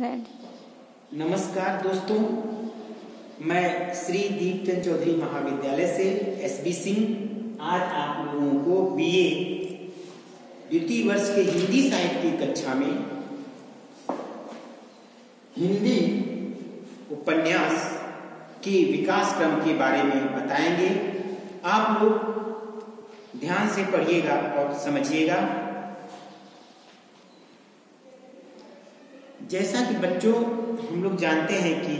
Red नमस्कार दोस्तों, मैं श्री दीपचंद चौधरी महाविद्यालय से एस बी सिंह। आज आप लोगों को बीए द्वितीय वर्ष के हिंदी साहित्य की कक्षा में हिंदी उपन्यास के विकास क्रम के बारे में बताएँगे। आप लोग ध्यान से पढ़िएगा और समझिएगा। जैसा कि बच्चों, हम लोग जानते हैं कि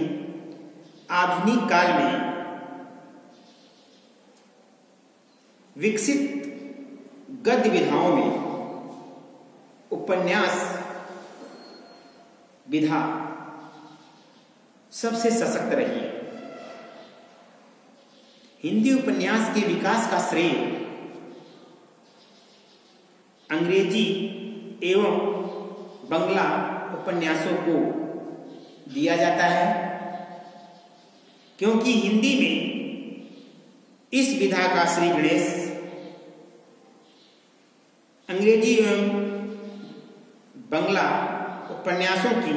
आधुनिक काल में विकसित गद्य विधाओं में उपन्यास, विधा सबसे सशक्त रही है। हिंदी उपन्यास के विकास का श्रेय अंग्रेज़ी एवं बंगला उपन्यासों को दिया जाता है, क्योंकि हिंदी में इस विधा का श्री गणेश अंग्रेज़ी एवं बंगला उपन्यासों की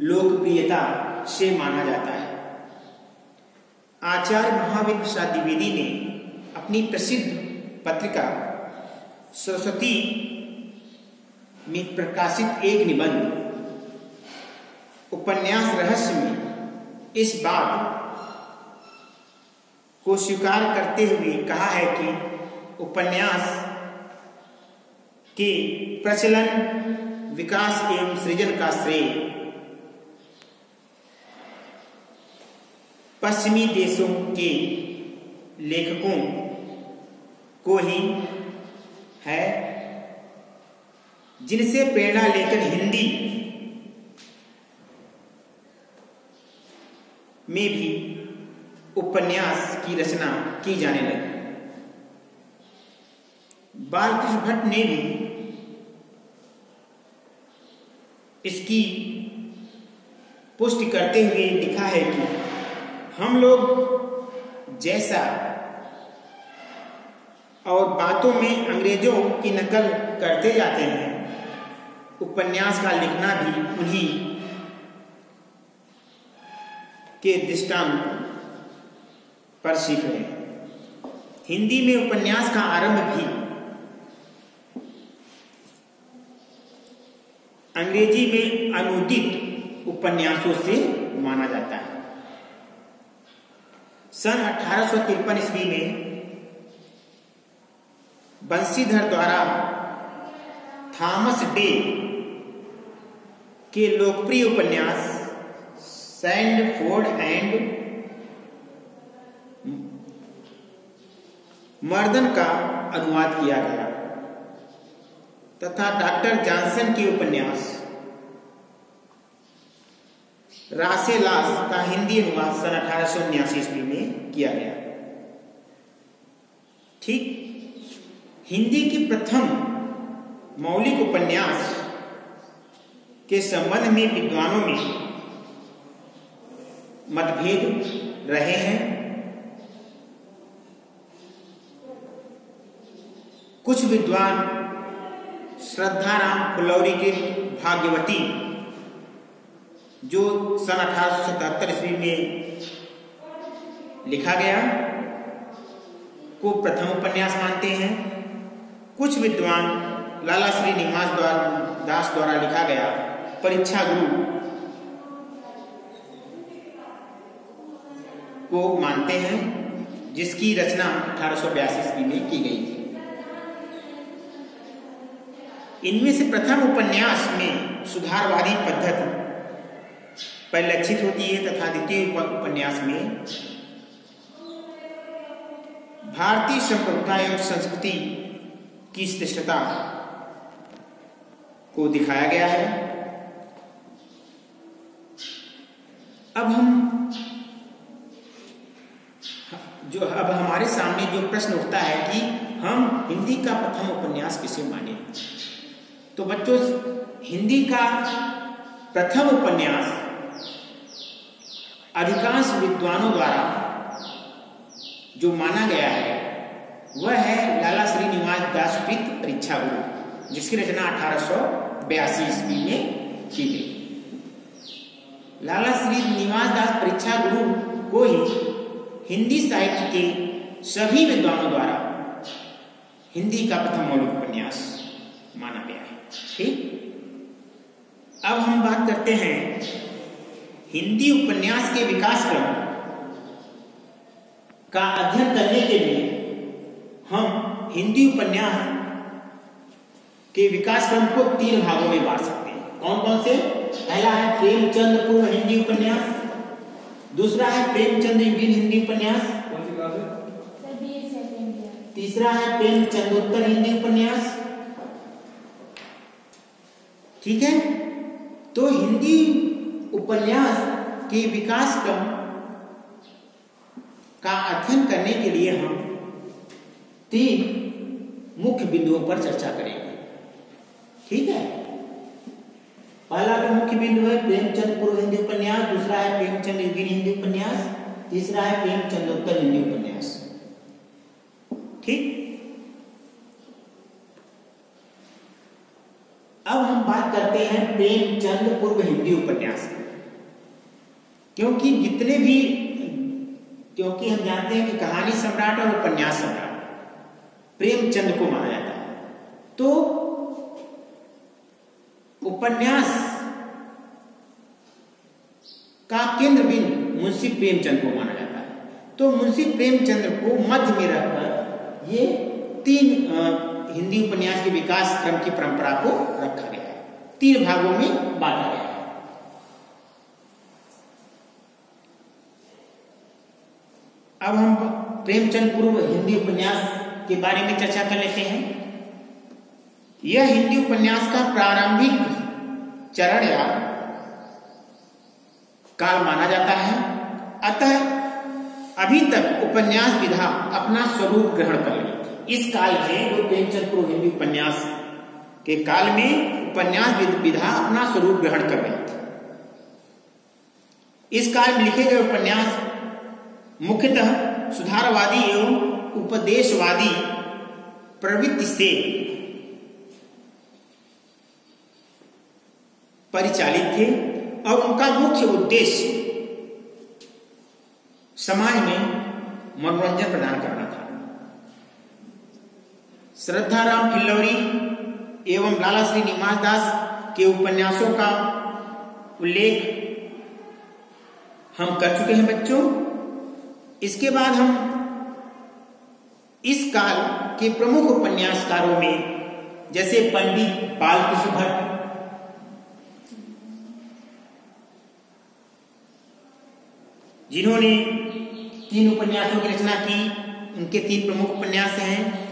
लोकप्रियता से माना जाता है। आचार्य महावीर प्रसाद द्विवेदी ने अपनी प्रसिद्ध पत्रिका सरस्वती में प्रकाशित एक निबंध। उपन्यास रहस्य में इस बात को स्वीकार करते हुए कहा है कि उपन्यास के प्रचलन, विकास एवं सृजन का श्रेय। पश्चिमी देशों के लेखकों को ही है जिनसे प्रेरणा लेकर हिंदी में भी उपन्यास की रचना की जाने लगी। बालकृष्ण भट्ट ने भी इसकी पुष्टि करते हुए लिखा है कि हम लोग जैसा और बातों में अंग्रेज़ों की नकल करते जाते हैं उपन्यास का लिखना भी उन्हीं के दृष्टांत पर सीख रहे हैं। हिंदी में उपन्यास का आरंभ भी अंग्रेज़ी में अनुदित उपन्यासों से माना जाता है। सन अठारह सौ तिरपन ईस्वी में बंशीधर द्वारा थॉमस डे के लोकप्रिय उपन्यास सैंडफोर्ड एंड मर्दन का अनुवाद किया गया। तथा डॉक्टर जॉनसन के उपन्यास रासे लाश का हिंदी अनुवाद सन अठारह सौ उन्यासी ईस्वी में किया गया। ठीक हिंदी की प्रथम मौलिक उपन्यास के संबंध में, विद्वानों में मतभेद रहे हैं। कुछ विद्वान श्रद्धाराम फुलौरी के भाग्यवती, जो सन अठारह सौ सतहत्तर ईस्वी में लिखा गया, को प्रथम उपन्यास मानते हैं। कुछ विद्वान लाला श्री निवास द्वारा, दास द्वारा लिखा गया परीक्षा गुरु को मानते हैं, जिसकी रचना अठारह ईस्वी में की गई थी। इनमें से प्रथम उपन्यास में सुधारवादी पद्धति परिलक्षित होती है तथा द्वितीय उपन्यास में भारतीय संप्रभुता एवं संस्कृति की श्रेष्ठता को दिखाया गया है। अब हम जो अब हमारे सामने जो प्रश्न उठता है कि हम हिंदी का प्रथम उपन्यास किसे माने? तो बच्चों, हिंदी का प्रथम उपन्यास अधिकांश विद्वानों द्वारा जो माना गया है, वह है लाला श्रीनिवास दास परीक्षा गुरु जिसकी रचना अठारह सौ बयासी ईस्वी में की गई। लाला श्री निवास दास परीक्षा गुरु को ही हिंदी साहित्य के सभी विद्वानों द्वारा हिंदी का प्रथम मौलिक उपन्यास माना गया है। ठीक? अब हम बात करते हैं हिंदी उपन्यास के विकास क्रम का अध्ययन करने के लिए हम हिंदी उपन्यास के विकास क्रम को तीन भागों में बांट सकते हैं। कौन कौन से? पहला है प्रेमचंद पूर्व हिंदी उपन्यास। दूसरा है प्रेमचंद हिंदी उपन्यास। तीसरा है प्रेमचंदोत्तर हिंदी उपन्यास। ठीक है? तो हिंदी उपन्यास के विकास क्रम का अध्ययन करने के लिए हम तीन मुख्य बिंदुओं पर चर्चा करेंगे। ठीक है? पहला जो मुख्य बिंदु है प्रेमचंद पूर्व हिंदी उपन्यास, दूसरा है प्रेमचंद हिंदी उपन्यास, तीसरा है प्रेमचंदोत्तर हिंदी उपन्यास। ठीक? अब हम बात करते हैं प्रेमचंद पूर्व हिंदी उपन्यास क्योंकि जितने भी, क्योंकि हम जानते हैं कि कहानी सम्राट और उपन्यास सम्राट, प्रेमचंद को माना जाता है। तो उपन्यास का केंद्र बिंदु मुंशी प्रेमचंद को माना जाता है। तो मुंशी प्रेमचंद को मध्य में रखकर ये तीन हिंदी उपन्यास के विकास क्रम की परंपरा को रखा गया है। तीन भागों में बांटा गया है। अब हम प्रेमचंद पूर्व हिंदी उपन्यास के बारे में चर्चा कर लेते हैं। यह हिंदी उपन्यास का प्रारंभिक चरण या काल माना जाता है। अतः अभी तक उपन्यास विधा अपना स्वरूप ग्रहण कर ली। इस काल में जो प्रेमचंद पूर्व हिंदी उपन्यास के काल में उपन्यास विधा अपना स्वरूप ग्रहण कर रही थी इस काल में लिखे गए उपन्यास मुख्यतः सुधारवादी एवं उपदेशवादी प्रवृत्ति से परिचालित थे और उनका मुख्य उद्देश्य समाज में मनोरंजन प्रदान करना था। श्रद्धाराम फिल्लौरी एवं लाला श्री निवास दास के उपन्यासों का उल्लेख हम कर चुके हैं बच्चों। इसके बाद हम इस काल के प्रमुख उपन्यासकारों में, जैसे पंडित बालकृष्ण भट्ट जिन्होंने तीन उपन्यासों की रचना की, उनके तीन प्रमुख उपन्यास हैं।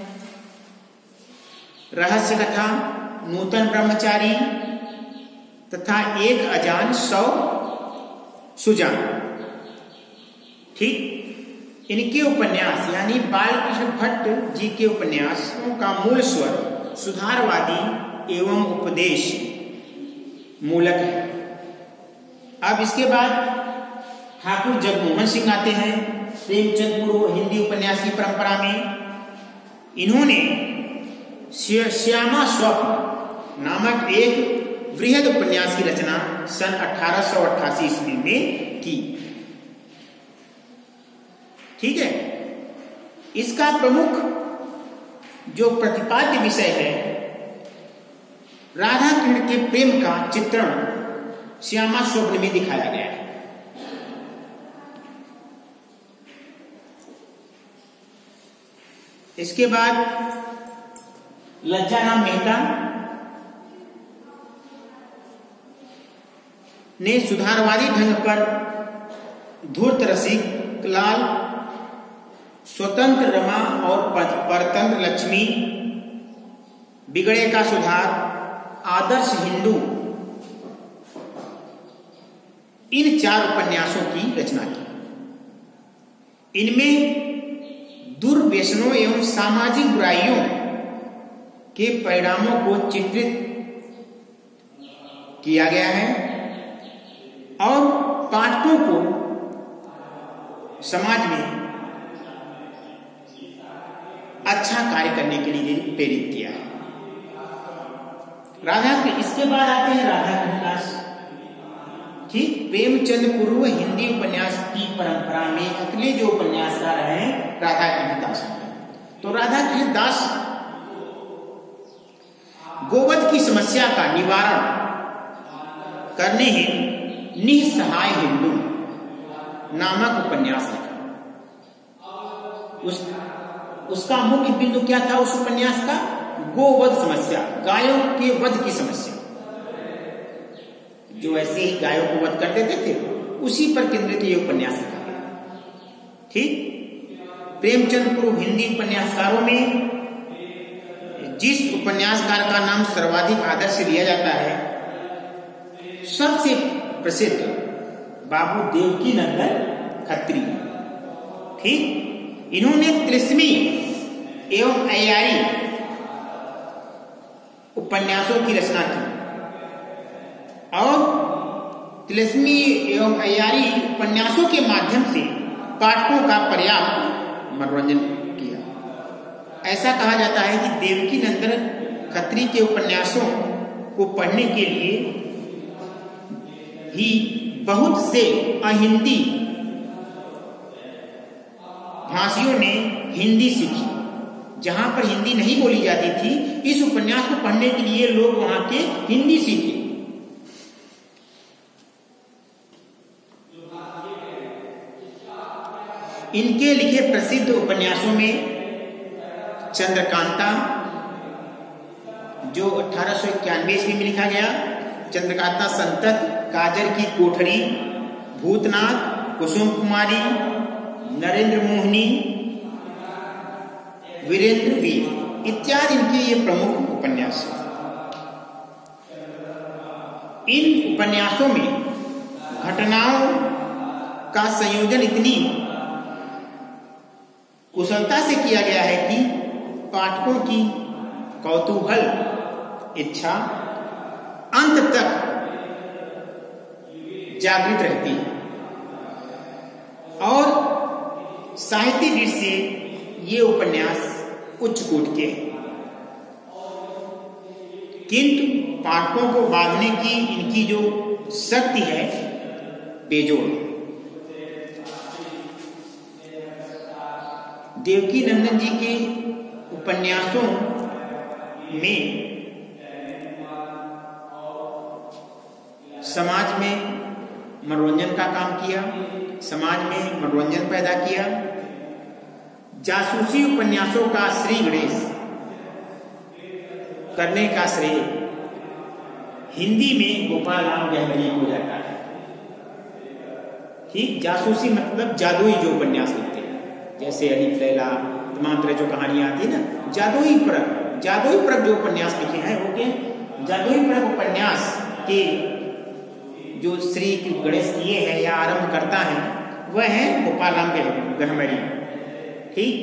रहस्य कथा, नूतन ब्रह्मचारी तथा एक अजान सौ सुजान। ठीक? इनके उपन्यास, यानी बालकृष्ण भट्ट जी के उपन्यासों का मूल स्वर सुधारवादी एवं उपदेश मूलक है। अब इसके बाद ठाकुर जगमोहन सिंह आते हैं प्रेमचंद पूर्व हिंदी उपन्यास की परंपरा में। इन्होंने श्यामा स्वप्न नामक एक वृहद उपन्यास की रचना सन अठारह सौ अट्ठासी ईस्वी में की। ठीक है? इसका प्रमुख जो प्रतिपाद्य विषय है राधा कृष्ण के प्रेम का चित्रण श्यामा स्वप्न में दिखाया गया है। इसके बाद लज्जा राम मेहता ने सुधारवादी ढंग पर धूर्त रसिक, लाल, स्वतंत्र रमा और परतंत्र लक्ष्मी, बिगड़े का सुधार, आदर्श हिंदू, इन चार उपन्यासों की रचना की। इनमें दुर्व्यसनों एवं सामाजिक बुराइयों के परिणामों को चित्रित किया गया है और पाठकों को समाज में अच्छा कार्य करने के लिए प्रेरित किया। राधा इसके बाद आते हैं राधा कृष्णदास। ठीक प्रेमचंद पूर्व हिंदी उपन्यास की परंपरा में अगले जो उपन्यासकार हैं, राधा कृष्ण दास तो राधा कृष्ण दास गोवध की समस्या का निवारण करने हेतु निसहाय हिंदू नामक उपन्यास लिखा। उस, उसका मुख्य बिंदु क्या था उस उपन्यास का? गोवध समस्या, गायों के वध की समस्या। जो ऐसे ही गायों को वध कर देते थे, उसी पर केंद्रित ये उपन्यास लिखा गया। ठीक? प्रेमचंद पूर्व हिंदी उपन्यासकारों में जिस उपन्यासकार का नाम सर्वाधिक आदर से लिया जाता है, सबसे प्रसिद्ध बाबू देवकी नंदन खत्री। ठीक? इन्होंने त्रिस्मी एवं अयारी उपन्यासों की रचना की। और तिलस्मी एवं अयारी उपन्यासों के माध्यम से पाठकों का पर्याप्त मनोरंजन किया। ऐसा कहा जाता है कि देवकी नंदन खत्री के उपन्यासों को पढ़ने के लिए ही बहुत से अहिंदी भाषियों ने हिंदी सीखी। जहाँ पर हिंदी नहीं बोली जाती थी, इस उपन्यास को पढ़ने के लिए लोग वहाँ के हिंदी सीखे। इनके लिखे प्रसिद्ध उपन्यासों में चंद्रकांता, जो अठारह सौ इक्यानवे ईस्वी में लिखा गया, चंद्रकांता संतत काजर की कोठरी, भूतनाथ, कुसुम कुमारी, नरेंद्र मोहनी, वीरेंद्र वीर, इत्यादि इनके ये प्रमुख उपन्यास इन उपन्यासों में घटनाओं का संयोजन इतनी कुशलता से किया गया है कि पाठकों की कौतूहल, इच्छा अंत तक जागृत रहती है। और साहित्य दृष्टि से ये उपन्यास उच्च कोट के किंतु पाठकों को बांधने की इनकी जो शक्ति है, बेजोड़। देवकी नंदन जी के उपन्यासों में समाज में मनोरंजन का काम किया, समाज में मनोरंजन पैदा किया। जासूसी उपन्यासों का श्री गणेश करने का श्रेय हिंदी में गोपाल राम गहमरी को जाता है। ठीक, जासूसी मतलब जादुई जो उपन्यास हैं। जैसे अली लैला तमाम तरह जो कहानियाँ आती है ना, जादुई परक जादुई परक जो उपन्यास लिखे हैं, वो के जादुई परक उपन्यास के जो श्री गणेश किए हैं या आरंभ करता है, वह है गोपाल राम गहमरी ठीक?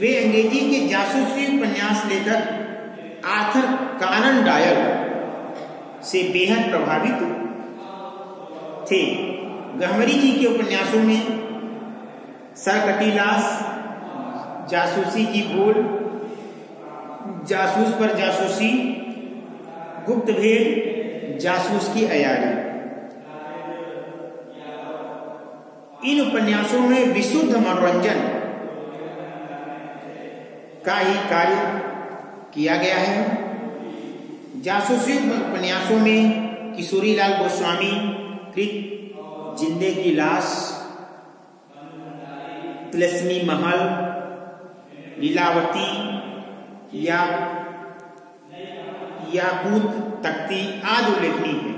वे अंग्रेज़ी के जासूसी उपन्यास लेकर आर्थर कानन डायल से बेहद प्रभावित थे। गहमरी जी के उपन्यासों में सरकटीलास, जासूसी की भूल, जासूस पर जासूसी गुप्त भेद जासूस की अयारी। इन उपन्यासों में विशुद्ध मनोरंजन का ही कार्य किया गया है। जासूसी उपन्यासों में किशोरी लाल गोस्वामी कृत जिंदे की लाश तिलस्मी महल, लीलावती, या, याकूत, तख्ती आदि उल्लेखनीय है।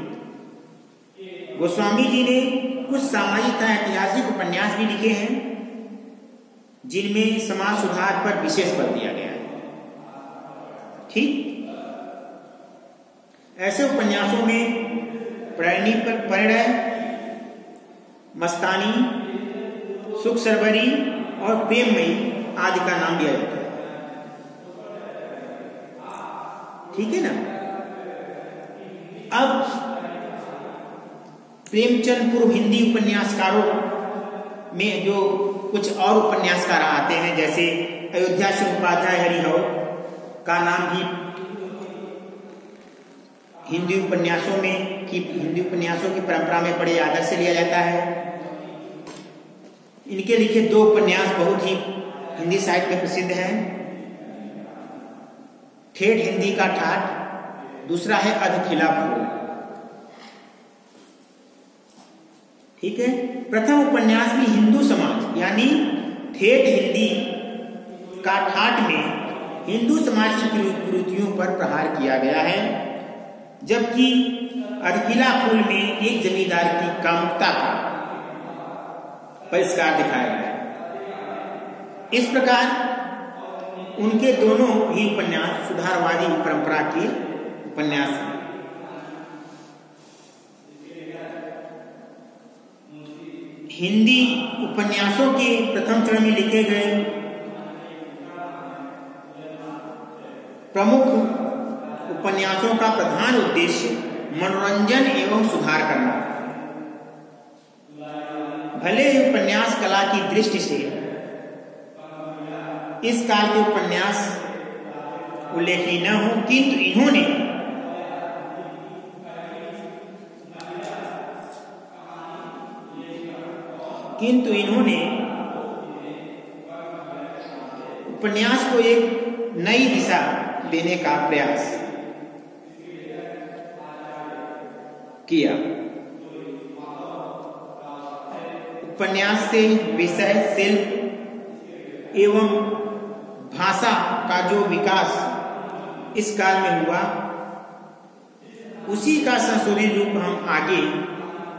गोस्वामी जी ने कुछ सामाजिक तथा ऐतिहासिक उपन्यास भी लिखे हैं, जिनमें समाज सुधार पर विशेष बल दिया गया है। ठीक? ऐसे उपन्यासों में प्रणय पर परिणय, मस्तानी सुख सरबरी और प्रेममयी आदि का नाम दिया जाता है। ठीक है ना? अब प्रेमचंद पूर्व हिंदी उपन्यासकारों में जो कुछ और उपन्यासकार आते हैं, जैसे अयोध्या सिंह उपाध्याय हरिहर का नाम भी हिंदी उपन्यासों में की, हिंदी उपन्यासों की परंपरा में बड़े आदर से लिया जाता है। इनके लिखे दो उपन्यास बहुत ही हिंदी साहित्य में प्रसिद्ध हैं। ठेठ हिंदी का ठाठ, दूसरा है अधखिला फूल ठीक है? प्रथम उपन्यास में हिंदू समाज, यानी ठेठ हिंदी का ठाट में हिंदू समाज की कुरीतियों पर प्रहार किया गया है, जबकि अधकिला फूल में एक जमींदार की कामुकता का परिष्कार दिखाया गया इस प्रकार उनके दोनों ही उपन्यास, सुधारवादी परंपरा के उपन्यास हैं। हिंदी उपन्यासों के प्रथम चरण में लिखे गए प्रमुख उपन्यासों का प्रधान उद्देश्य मनोरंजन एवं सुधार करना। भले ही उपन्यास कला की दृष्टि से इस काल के उपन्यास उल्लेखनीय न हो, किंतु इन्होंने किंतु इन्होंने उपन्यास को एक नई दिशा देने का प्रयास किया। उपन्यास से, विषय शिल्प एवं भाषा का जो विकास इस काल में हुआ, उसी का संशोधित रूप हम आगे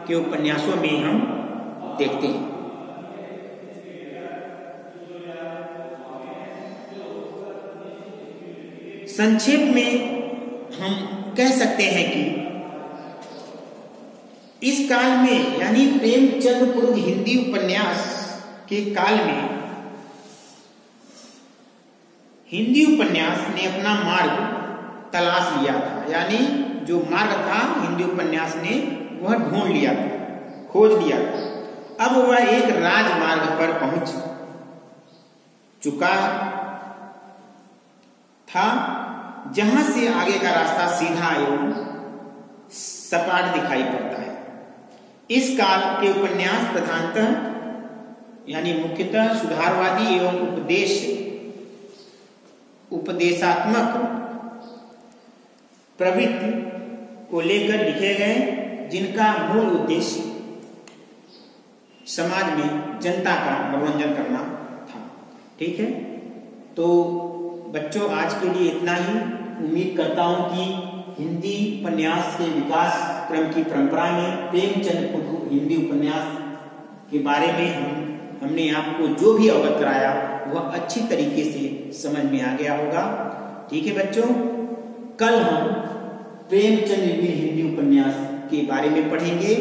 के उपन्यासों में हम देखते हैं। संक्षेप में हम कह सकते हैं कि इस काल में, यानी प्रेमचंद पूर्व हिंदी उपन्यास के काल में, हिंदी उपन्यास ने अपना मार्ग तलाश लिया था। यानी जो मार्ग था, हिंदी उपन्यास ने वह ढूंढ लिया था, खोज लिया था। अब वह एक राजमार्ग पर पहुँच चुका था, जहाँ से आगे का रास्ता सीधा एवं सपाट दिखाई पड़ता है। इस काल के उपन्यास प्रधानतः, यानी मुख्यतः सुधारवादी एवं उपदेश, उपदेशात्मक प्रवृत्ति को लेकर लिखे गए जिनका मूल उद्देश्य समाज में जनता का मनोरंजन करना था। ठीक है? तो बच्चों, आज के लिए इतना ही। उम्मीद करता हूँ कि हिंदी उपन्यास के विकास क्रम की परंपरा में प्रेमचंद हिंदी उपन्यास के बारे में हम, हमने आपको जो भी अवगत कराया, वह अच्छी तरीके से समझ में आ गया होगा। ठीक है बच्चों? कल हम प्रेमचंद हिंदी उपन्यास के बारे में पढ़ेंगे।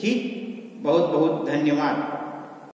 ठीक? बहुत बहुत धन्यवाद।